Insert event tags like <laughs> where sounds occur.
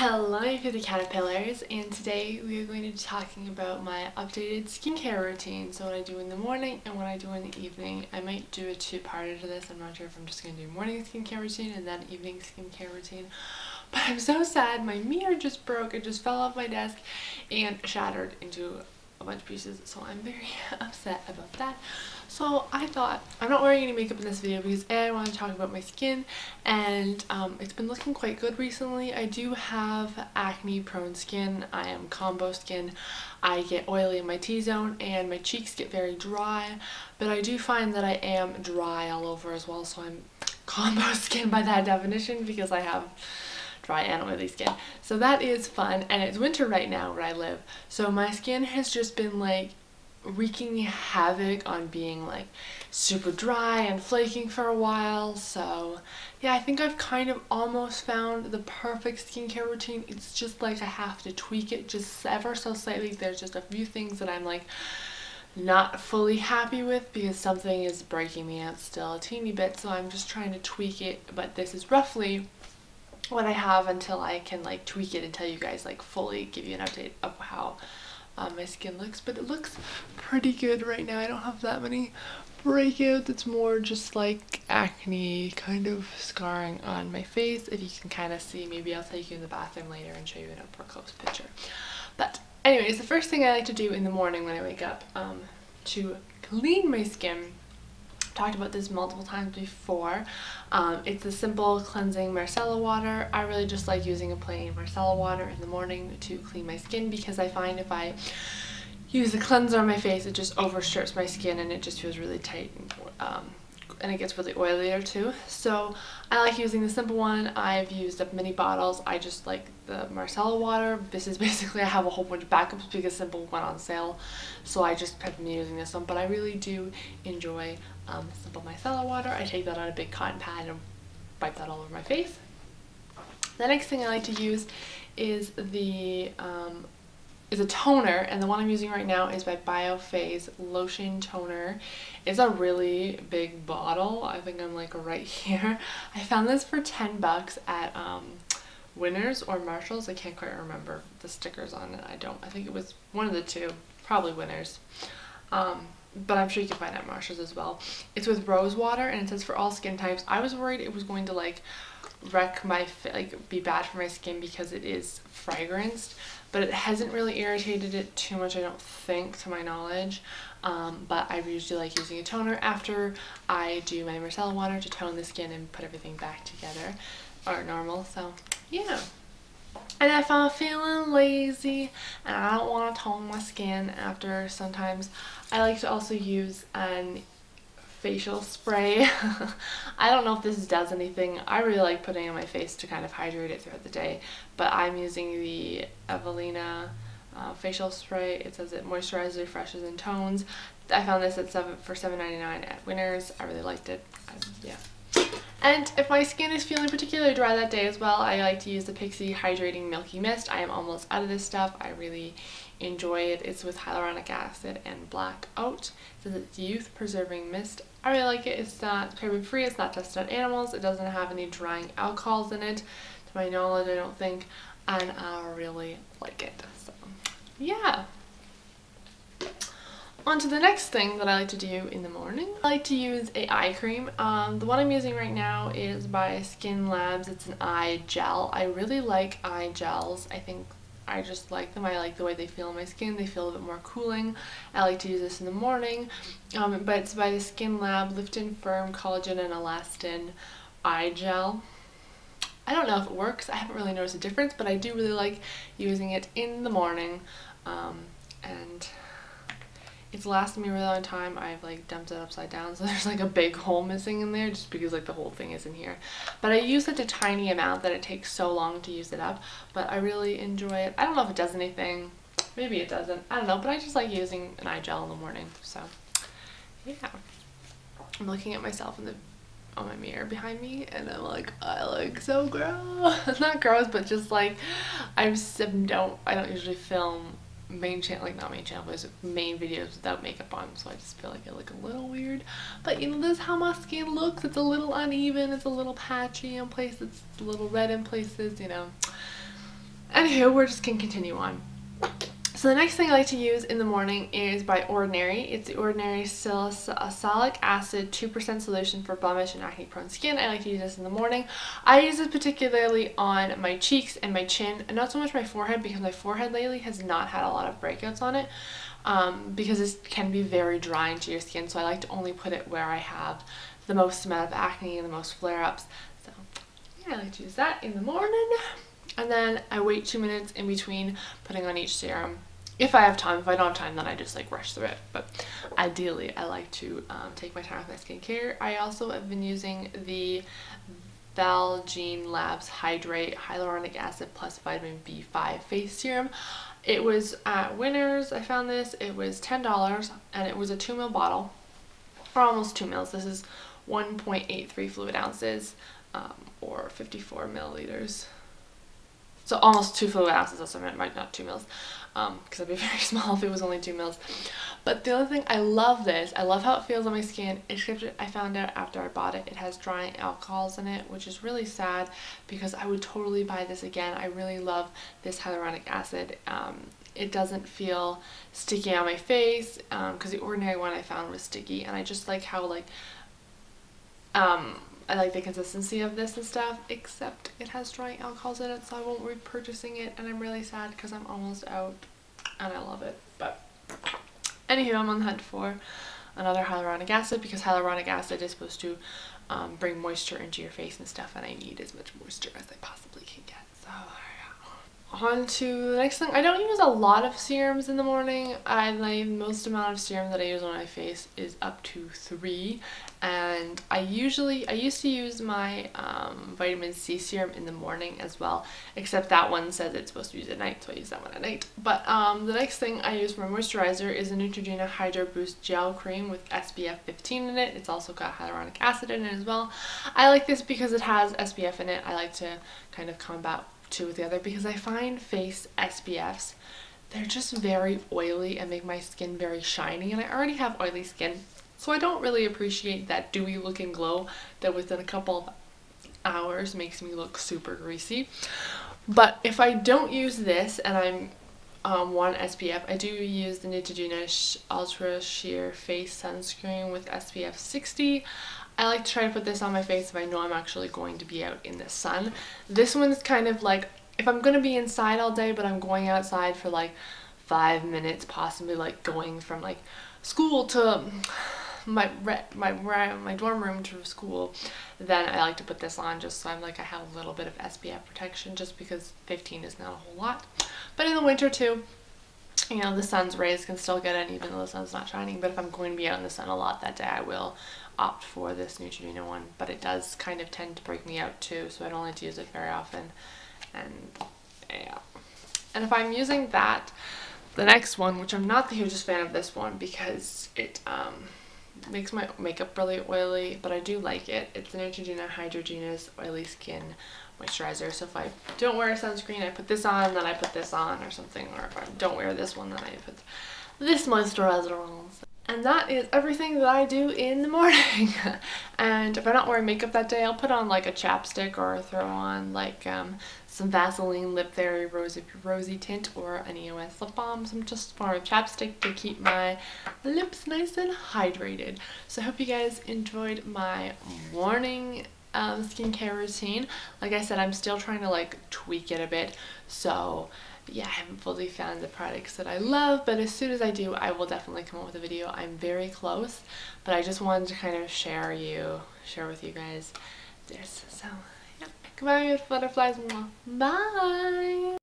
Hello the Caterpillars and today we are going to be talking about my updated skincare routine. So what I do in the morning and what I do in the evening. I might do a two-parter to this. I'm not sure if I'm just going to do morning skincare routine and then evening skincare routine. But I'm so sad. My mirror just broke. It just fell off my desk and shattered into a bunch of pieces so I'm very <laughs> upset about that. So I thought I'm not wearing any makeup in this video because A, I want to talk about my skin and um, it's been looking quite good recently. I do have acne prone skin. I am combo skin. I get oily in my T-zone and my cheeks get very dry but I do find that I am dry all over as well so I'm <laughs> combo skin by that definition because I have dry and oily skin. So that is fun and it's winter right now where I live. So my skin has just been like wreaking havoc on being like super dry and flaking for a while so yeah I think I've kind of almost found the perfect skincare routine it's just like I have to tweak it just ever so slightly there's just a few things that I'm like not fully happy with because something is breaking me out still a teeny bit so I'm just trying to tweak it but this is roughly what I have until I can like tweak it and tell you guys like fully give you an update of how uh, my skin looks. But it looks pretty good right now. I don't have that many breakouts. It's more just like acne kind of scarring on my face. If you can kind of see maybe I'll take you in the bathroom later and show you an more close picture. But anyways the first thing I like to do in the morning when I wake up um, to clean my skin talked about this multiple times before. Um, it's a simple cleansing micellar water. I really just like using a plain micellar water in the morning to clean my skin because I find if I use a cleanser on my face it just overstrips my skin and it just feels really tight and, um, and it gets really oilier too. So I like using the simple one. I've used up many bottles. I just like the micellar water. This is <laughs> basically I have a whole bunch of backups because simple went on sale. So I just have been using this one. But I really do enjoy um, simple micellar water. I take that on a big cotton pad and wipe that all over my face. The next thing I like to use is the um, is a toner and the one I'm using right now is by Biophase Lotion Toner. It's a really big bottle. I think I'm like right <laughs> here. I found this for 10 bucks at um, Winners or Marshalls. I can't quite remember the stickers on it. I don't. I think it was one of the two. Probably Winners. Um, but I'm sure you can find it at Marshalls as well. It's with rose water and it says for all skin types. I was worried it was going to like wreck my like be bad for my skin because it is fragranced but it hasn't really irritated it too much I don't think to my knowledge. Um, but I usually like using a toner after I do my micellar water to tone the skin and put everything back together. Or normal so yeah. And if I'm feeling lazy and I don't want to tone my skin after sometimes. I like to also use an facial spray. <laughs> I don't know if this does anything. I really like putting it on my face to kind of hydrate it throughout the day, but I'm using the Evelina uh, facial spray. It says it moisturizes, refreshes, and tones. I found this at seven for $7.99 at Winners. I really liked it. I, yeah. And if my skin is feeling particularly dry that day as well, I like to use the Pixi Hydrating Milky Mist. I am almost out of this stuff. I really enjoy it. It's with hyaluronic acid and black oat. Says it's youth preserving mist. I really like it. It's not paraben free. It's not tested on animals. It doesn't have any drying alcohols in it. To my knowledge, I don't think. And I really like it. So, yeah. On to the next thing that I like to do in the morning. I like to use a eye cream. Um, the one I'm using right now is by Skin Labs. It's an eye gel. I really like eye gels. I think I just like them. I like the way they feel on my skin. They feel a bit more cooling. I like to use this in the morning. Um, but it's by the Skin Lab Lift and Firm Collagen and Elastin Eye Gel. I don't know if it works. I haven't really noticed a difference, but I do really like using it in the morning. Um, and it's lasted me a really long time. I've like dumped it upside down so <laughs> there's like a big hole missing in there just because like the whole thing is in here. But I use such a tiny amount that it takes so long to use it up. But I really enjoy it. I don't know if it does anything. Maybe it doesn't. I don't know. But I just like using an eye gel in the morning. So yeah. I'm looking at myself in the on my mirror behind me and I'm like I look so gross <laughs> not gross but just like I'm don't I don't usually film main channel, like not main channel, but main videos without makeup on, so I just feel like I look a little weird. But you know, this is how my skin looks. It's a little uneven, it's a little patchy in places, it's a little red in places, you know. Anywho, we're just gonna continue on. So the next thing I like to use in the morning is by Ordinary. It's the Ordinary Salicylic Acid 2% solution for blemish and acne prone skin. I like to use this in the morning. I use it particularly on my cheeks and my chin and not so much my forehead because my forehead lately has not had a lot of breakouts on it um, because it can be very drying to your skin so I like to only put it where I have the most amount of acne and the most flare-ups. So yeah, I like to use that in the morning and then I wait two minutes in between putting on each serum if I have time. If I don't have time, then I just like rush through it. But ideally, I like to um, take my time with my skincare. I also have been using the Valjean Labs Hydrate Hyaluronic Acid plus Vitamin B5 Face Serum. It was at Winners, I found this. It was $10 and it was a 2 ml bottle, or almost 2 mils. This is 1.83 fluid ounces um, or 54 milliliters. So almost two fluid ounces, what I meant, not two mils. Because um, it'd be <laughs> very small if it was only two mils. But the other thing, I love this. I love how it feels on my skin. Except I found out after I bought it, it has drying alcohols in it, which is really sad because I would totally buy this again. I really love this hyaluronic acid. Um, it doesn't feel sticky on my face because um, the ordinary one I found was sticky and I just like how like um, I like the consistency of this and stuff, except it has drying alcohols in it, so I won't be purchasing it, and I'm really sad because I'm almost out, and I love it, but anywho, I'm on the hunt for another hyaluronic acid because hyaluronic acid is supposed to um, bring moisture into your face and stuff, and I need as much moisture as I possibly can get, so on to the next thing. I don't use a lot of serums in the morning. I the most amount of serum that I use on my face is up to three. And I usually I used to use my um, vitamin C serum in the morning as well except that one says it's supposed to use at night so I use that one at night. But um, the next thing I use for moisturizer is a Neutrogena Hydro Boost Gel Cream with SPF 15 in it. It's also got hyaluronic acid in it as well. I like this because it has SPF in it. I like to kind of combat two with the other because I find face SPFs they're just very oily and make my skin very shiny and I already have oily skin so I don't really appreciate that dewy looking glow that within a couple of hours makes me look super greasy. But if I don't use this and I'm um, one SPF, I do use the Neutrogena Ultra Sheer Face Sunscreen with SPF 60. I like to try to put this on my face if I know I'm actually going to be out in the sun. This one's kind of like, if I'm going to be inside all day but I'm going outside for like five minutes, possibly like going from like school to my my my dorm room to school, then I like to put this on just so I'm like I have a little bit of SPF protection just because 15 is not a whole lot. But in the winter too, you know, the sun's rays can still get in even though the sun's not shining. But if I'm going to be out in the sun a lot that day, I will opt for this Neutrogena one. But it does kind of tend to break me out too, so I don't like to use it very often. And yeah. And if I'm using that, the next one, which I'm not the hugest fan of this one because it um, makes my makeup really oily, but I do like it. It's the Neutrogena Hydrogenous Oily Skin Moisturizer. So if I don't wear a sunscreen, I put this on, then I put this on or something. Or if I don't wear this one, then I put this moisturizer on. And that is everything that I do in the morning. <laughs> and if I'm not wearing makeup that day, I'll put on like a chapstick or throw on like um, some Vaseline Lip Therapy Rosy, Rosy Tint or an EOS lip balm, some just form of chapstick to keep my lips nice and hydrated. So I hope you guys enjoyed my morning um, skincare routine. Like I said, I'm still trying to like tweak it a bit. So yeah, I haven't fully found the products that I love, but as soon as I do, I will definitely come up with a video. I'm very close, but I just wanted to kind of share you, share with you guys this. So Goodbye, butterflies. Bye.